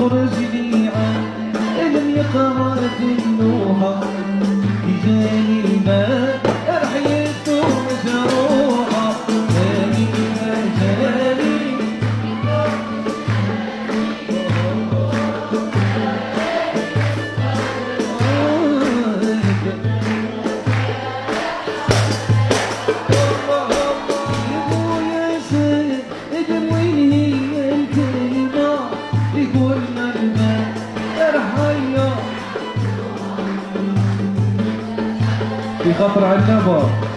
يخرج لي عن يقرأ في النوحة يجاني خطر على النبر